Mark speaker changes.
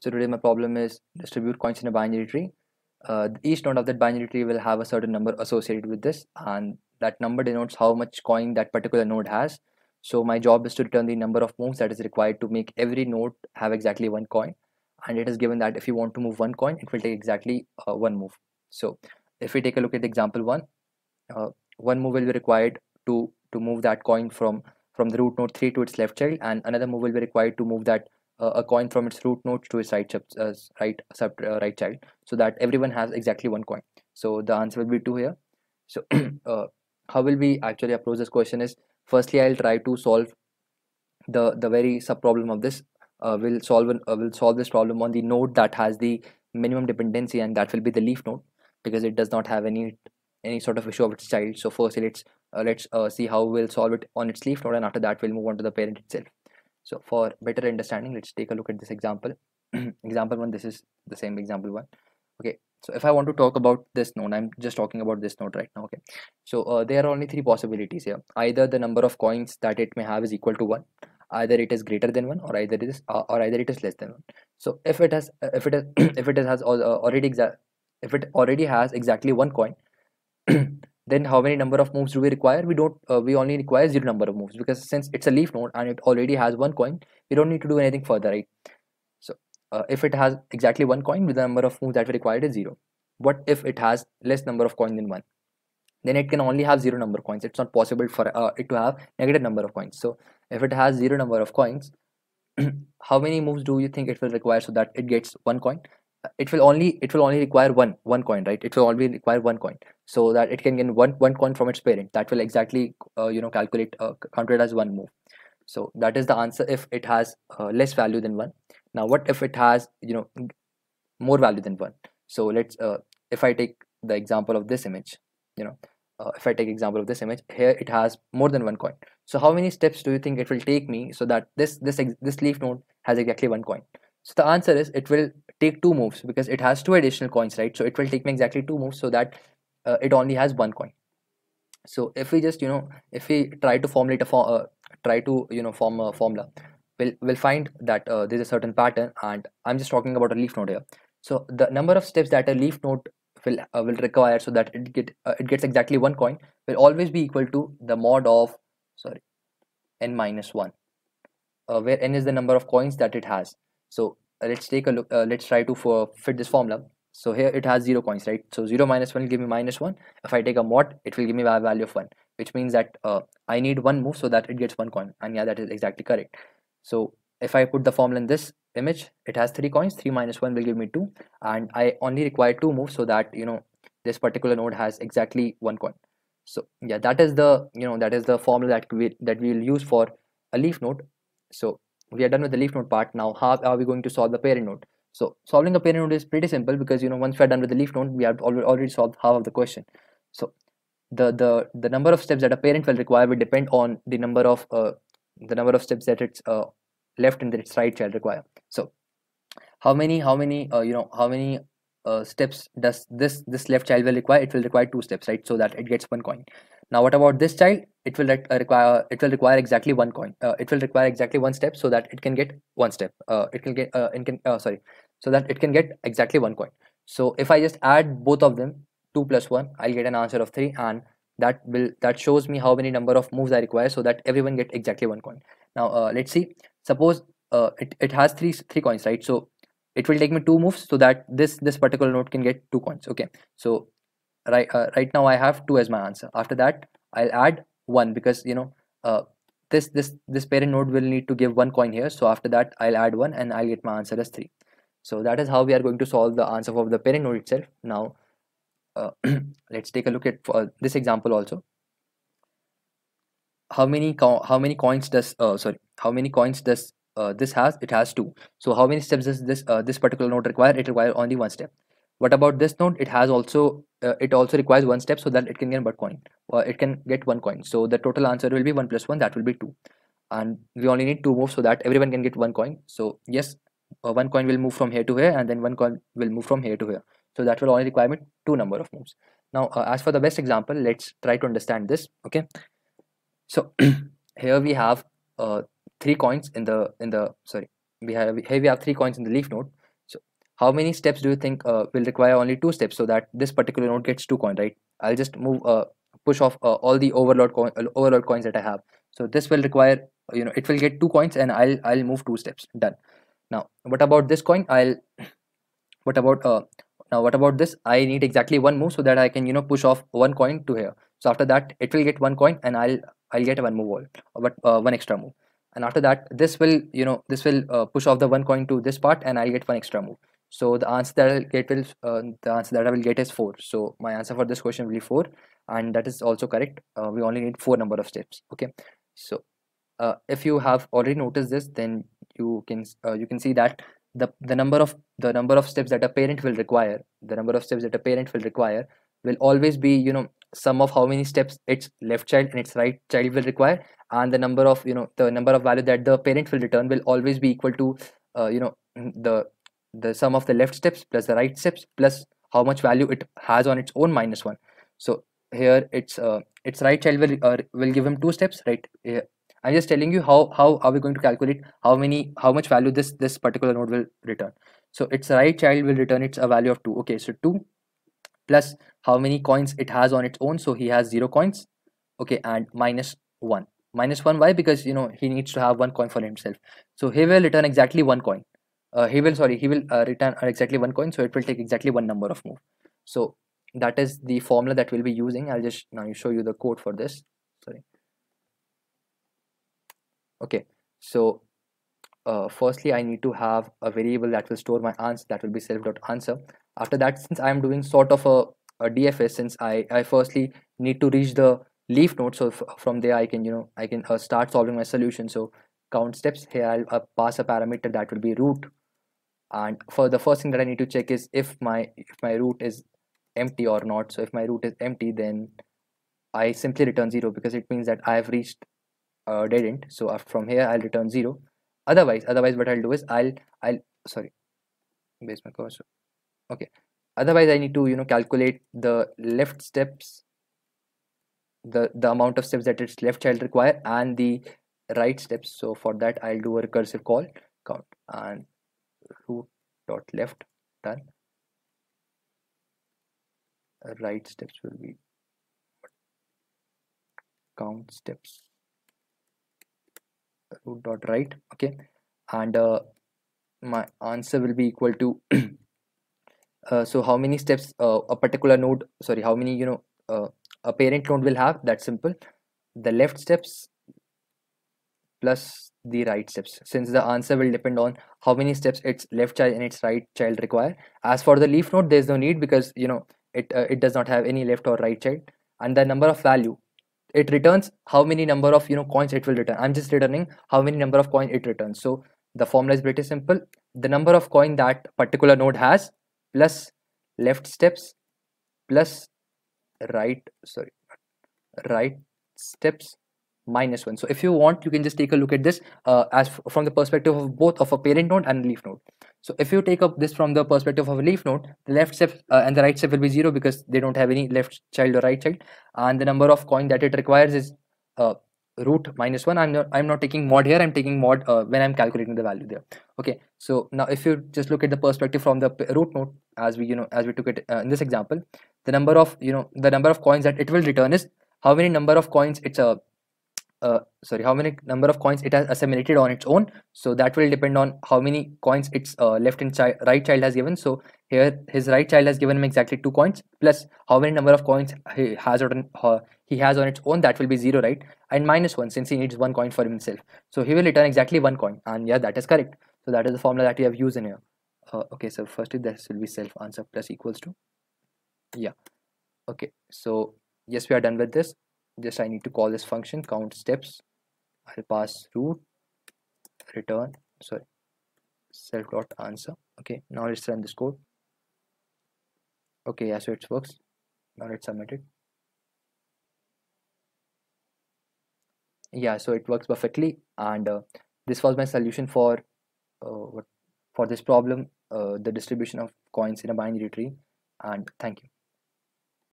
Speaker 1: so today my problem is distribute coins in a binary tree. Uh, each node of that binary tree will have a certain number associated with this and that number denotes how much coin that particular node has. So my job is to return the number of moves that is required to make every node have exactly one coin and it is given that if you want to move one coin it will take exactly uh, one move. So if we take a look at example one uh, one move will be required to to move that coin from from the root node 3 to its left child and another move will be required to move that a coin from its root node to its right uh, right sub uh, right child so that everyone has exactly one coin. So the answer will be 2 here. So uh, how will we actually approach this question is firstly i'll try to solve the the very sub problem of this. Uh, we'll solve uh, we'll solve this problem on the node that has the minimum dependency and that will be the leaf node because it does not have any any sort of issue of its child. So first let's uh, let's uh, see how we'll solve it on its leaf node and after that we'll move on to the parent itself so for better understanding let's take a look at this example. Example one this is the same example one. Okay. So if i want to talk about this node i'm just talking about this node right now. Okay. So uh, there are only three possibilities here. Either the number of coins that it may have is equal to one either it is greater than one or either it is uh, or either it is less than one. So if it has uh, if it is if it has uh, already if it already has exactly one coin then how many number of moves do we require? We don't uh, we only require zero number of moves because since it's a leaf node and it already has one coin we don't need to do anything further right? So uh, if it has exactly one coin with the number of moves that we required is zero. What if it has less number of coins than one? Then it can only have zero number of coins. It's not possible for uh, it to have negative number of coins. So if it has zero number of coins how many moves do you think it will require so that it gets one coin it will only it will only require one one coin right? It will only require one coin. So that it can get one one coin from its parent. That will exactly uh, you know calculate uh, count it as one move. So that is the answer if it has uh, less value than one. Now what if it has you know more value than one? So let's uh, if i take the example of this image you know uh, if i take example of this image here it has more than one coin. So how many steps do you think it will take me so that this this this leaf node has exactly one coin so the answer is it will take two moves because it has two additional coins right? So it will take me exactly two moves so that uh, it only has one coin. So if we just you know if we try to formulate a uh, try to you know form a formula we'll we'll find that uh, there's a certain pattern and i'm just talking about a leaf node here. So the number of steps that a leaf node will uh, will require so that it get uh, it gets exactly one coin will always be equal to the mod of sorry n minus 1 uh, where n is the number of coins that it has so uh, let's take a look uh, let's try to for, fit this formula. So here it has zero coins right? So 0 minus 1 will give me minus 1 if i take a mod it will give me a value of 1 which means that uh, i need one move so that it gets one coin. And yeah that is exactly correct. So if i put the formula in this image it has three coins. 3 minus 1 will give me 2 and i only require two moves so that you know this particular node has exactly one coin. So yeah that is the you know that is the formula that we that we will use for a leaf node. So we are done with the leaf node part. Now how are we going to solve the parent node? So solving a parent node is pretty simple because you know once we are done with the leaf node we have already solved half of the question. So the the the number of steps that a parent will require will depend on the number of uh, the number of steps that its uh, left and its right child require. So how many how many uh, you know how many uh, steps does this this left child will require it will require two steps right? So that it gets one coin. Now what about this child? It will uh, require it will require exactly one coin. Uh, it will require exactly one step so that it can get one step. Uh, it can get uh, it can uh, sorry so that it can get exactly one coin. So if i just add both of them 2 plus 1 i'll get an answer of 3 and that will that shows me how many number of moves i require so that everyone get exactly one coin. Now let's see. Suppose it, it has three three coins right? So it will take me two moves so that this this particular node can get two coins. Okay. So right uh, right now i have 2 as my answer. After that i'll add 1 because you know uh, this this this parent node will need to give one coin here. So after that i'll add 1 and i'll get my answer as 3 so that is how we are going to solve the answer of the parent node itself. Now uh, let's take a look at uh, this example also. How many how many coins does uh, sorry how many coins does uh, this has it has two. So how many steps does this uh, this particular node require? It requires only one step. What about this node it has also uh, it also requires one step so that it can get one coin or it can get one coin. So the total answer will be 1 plus 1 that will be 2 and we only need two moves so that everyone can get one coin. So yes uh, one coin will move from here to here and then one coin will move from here to here. So that will only require me two number of moves. Now uh, as for the best example let's try to understand this okay? So here we have uh, three coins in the in the sorry we have here we have three coins in the leaf node. So how many steps do you think uh, will require only two steps so that this particular node gets two coins right? I'll just move uh, push off uh, all the overload coin uh, overload coins that i have. So this will require you know it will get two coins and i'll i'll move two steps. Done. Now what about this coin? I'll what about uh now what about this? I need exactly one move so that i can you know push off one coin to here. So after that it will get one coin and i'll i'll get one move all but uh, one extra move and after that this will you know this will uh, push off the one coin to this part and i'll get one extra move. So the answer that i'll get will uh, the answer that i will get is four. So my answer for this question will be four. And that is also correct. Uh, we only need four number of steps. Okay. So uh, if you have already noticed this then you can uh, you can see that the the number of the number of steps that a parent will require the number of steps that a parent will require will always be you know sum of how many steps its left child and its right child will require and the number of you know the number of value that the parent will return will always be equal to uh, you know the the sum of the left steps plus the right steps plus how much value it has on its own minus one. So here it's uh, its right child will uh, will give him two steps right? Here i'm just telling you how how are we going to calculate how many how much value this this particular node will return. So its right child will return its a value of 2 okay so 2 plus how many coins it has on its own. So he has 0 coins. Okay and minus 1 minus 1 why? Because you know he needs to have one coin for himself. So he will return exactly one coin. Uh, he will sorry he will uh, return exactly one coin. So it will take exactly one number of move. So that is the formula that we'll be using. I'll just now show you the code for this. Sorry. Okay so uh, firstly I need to have a variable that will store my answer that will be self dot answer after that since I am doing sort of a, a DFS since I, I firstly need to reach the leaf node so from there I can you know I can uh, start solving my solution. So count steps here I'll uh, pass a parameter that will be root. And for the first thing that I need to check is if my if my root is empty or not. So if my root is empty then I simply return 0 because it means that I have reached uh, dead end so from here I'll return 0 otherwise otherwise what I'll do is I'll I'll sorry. Base my cursor. Okay. Otherwise I need to you know calculate the left steps the the amount of steps that its left child require and the right steps. So for that I'll do a recursive call count and root dot left done. Right steps will be count steps root dot right okay? And uh, my answer will be equal to uh, so how many steps uh, a particular node sorry how many you know uh, a parent node will have? That's simple. The left steps plus the right steps. Since the answer will depend on how many steps its left child and its right child require. As for the leaf node there's no need because you know it uh, it does not have any left or right child. And the number of value it returns how many number of you know coins it will return. I'm just returning how many number of coin it returns. So the formula is pretty simple. The number of coin that particular node has plus left steps plus right sorry right steps minus 1 so if you want you can just take a look at this uh, as from the perspective of both of a parent node and leaf node so if you take up this from the perspective of a leaf node the left step uh, and the right step will be 0 because they don't have any left child or right child. And the number of coin that it requires is uh, root minus 1 i'm not i'm not taking mod here. I'm taking mod uh, when i'm calculating the value there. Okay. So now if you just look at the perspective from the root node as we you know as we took it uh, in this example the number of you know the number of coins that it will return is how many number of coins it's a uh, sorry how many number of coins it has assimilated on its own? So that will depend on how many coins its uh, left and chi right child has given. So here his right child has given him exactly two coins plus how many number of coins he has on uh, he has on its own that will be zero right? And minus one since he needs one coin for himself. So he will return exactly one coin and yeah that is correct. So that is the formula that we have used in here. Uh, okay so firstly this will be self answer plus equals to? Yeah. Okay so yes we are done with this just I need to call this function count steps. I'll pass root return sorry self dot answer. Okay now let's run this code. Okay yeah so it works. Now let's submit it. Yeah so it works perfectly and uh, this was my solution for uh, for this problem uh, the distribution of coins in a binary tree and thank you